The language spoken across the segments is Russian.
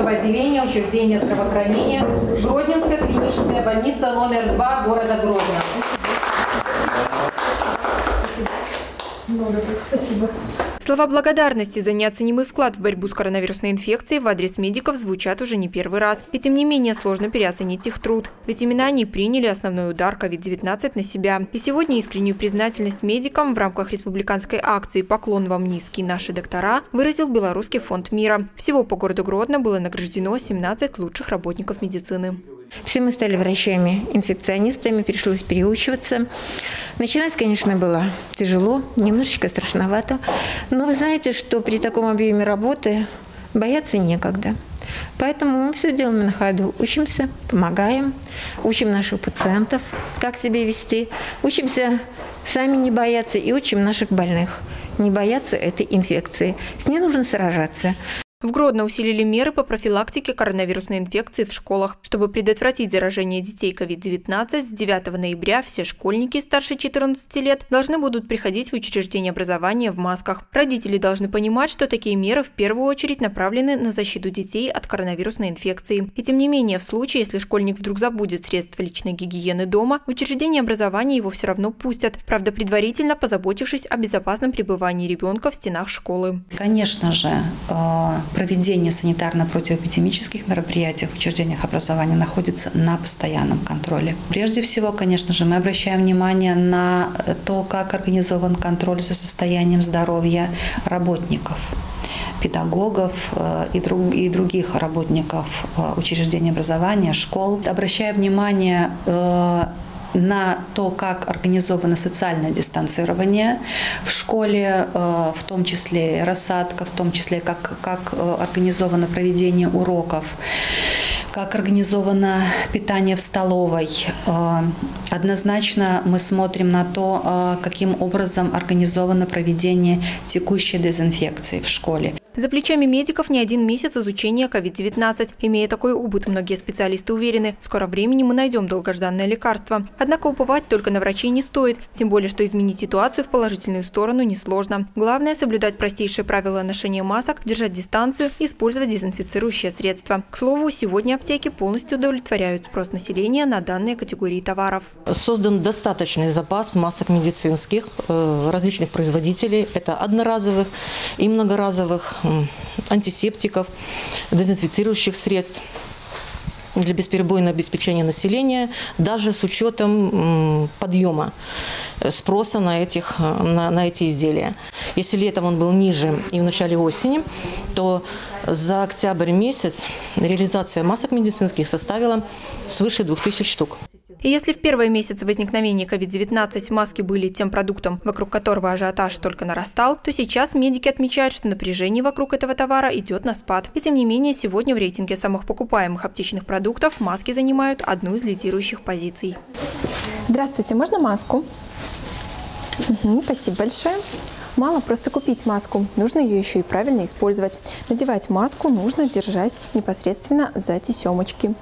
хирургического отделения учреждения здравоохранения Гродненская клиническая больница номер 2 города Гродно. Спасибо. Слова благодарности за неоценимый вклад в борьбу с коронавирусной инфекцией в адрес медиков звучат уже не первый раз. И тем не менее сложно переоценить их труд. Ведь именно они приняли основной удар COVID-19 на себя. И сегодня искреннюю признательность медикам в рамках республиканской акции «Поклон вам низкий, наши доктора» выразил Белорусский фонд мира. Всего по городу Гродно было награждено 17 лучших работников медицины. Все мы стали врачами-инфекционистами, пришлось переучиваться. Начинать, конечно, было тяжело, немножечко страшновато. Но вы знаете, что при таком объеме работы бояться некогда. Поэтому мы все делаем на ходу. Учимся, помогаем, учим наших пациентов, как себя вести, учимся сами не бояться и учим наших больных не бояться этой инфекции. С ней нужно сражаться. В Гродно усилили меры по профилактике коронавирусной инфекции в школах. Чтобы предотвратить заражение детей COVID-19, с 9 ноября все школьники старше 14 лет должны будут приходить в учреждение образования в масках. Родители должны понимать, что такие меры в первую очередь направлены на защиту детей от коронавирусной инфекции. И тем не менее, в случае, если школьник вдруг забудет средства личной гигиены дома, в учреждение образования его все равно пустят, правда предварительно позаботившись о безопасном пребывании ребенка в стенах школы. Конечно же, э, проведение санитарно-противоэпидемических мероприятий в учреждениях образования находится на постоянном контроле. Прежде всего, конечно же, мы обращаем внимание на то, как организован контроль за состоянием здоровья работников педагогов э, и, друг, и других работников э, учреждений образования, школ. Обращая внимание э, на то, как организовано социальное дистанцирование в школе, э, в том числе рассадка, в том числе как, как э, организовано проведение уроков как организовано питание в столовой. Э, однозначно мы смотрим на то, каким образом организовано проведение текущей дезинфекции в школе. За плечами медиков не один месяц изучения COVID-19. Имея такой опыт, многие специалисты уверены, в скором времени мы найдем долгожданное лекарство. Однако уповать только на врачей не стоит, тем более, что изменить ситуацию в положительную сторону несложно. Главное – соблюдать простейшие правила ношения масок, держать дистанцию использовать дезинфицирующие средства. К слову, сегодня аптеки полностью удовлетворяют спрос населения на данные категории товаров. Создан достаточный запас масок медицинских э, различных производителей. Это одноразовых и многоразовых антисептиков, дезинфицирующих средств для бесперебойного обеспечения населения, даже с учетом подъема спроса на, этих, на, на эти изделия. Если летом он был ниже и в начале осени, то за октябрь месяц реализация масок медицинских составила свыше 2000 штук. И если в первые месяцы возникновения COVID-19 маски были тем продуктом, вокруг которого ажиотаж только нарастал, то сейчас медики отмечают, что напряжение вокруг этого товара идет на спад. И тем не менее, сегодня в рейтинге самых покупаемых аптечных продуктов маски занимают одну из лидирующих позиций. Здравствуйте, можно маску? Угу, спасибо большое. Мало просто купить маску, нужно ее еще и правильно использовать. Надевать маску нужно держать непосредственно за тесемочки.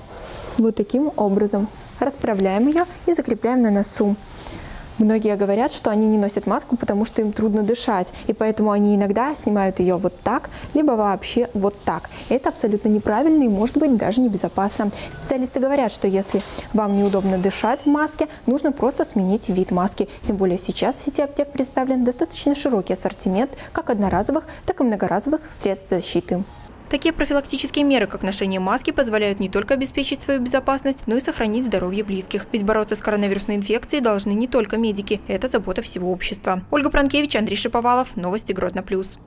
Вот таким образом. Расправляем ее и закрепляем на носу. Многие говорят, что они не носят маску, потому что им трудно дышать, и поэтому они иногда снимают ее вот так, либо вообще вот так. Это абсолютно неправильно и может быть даже небезопасно. Специалисты говорят, что если вам неудобно дышать в маске, нужно просто сменить вид маски. Тем более сейчас в сети аптек представлен достаточно широкий ассортимент как одноразовых, так и многоразовых средств защиты. Такие профилактические меры, как ношение маски, позволяют не только обеспечить свою безопасность, но и сохранить здоровье близких. Ведь бороться с коронавирусной инфекцией должны не только медики. Это забота всего общества. Ольга Пранкевич, Андрей Шиповалов. Новости Гродно Плюс.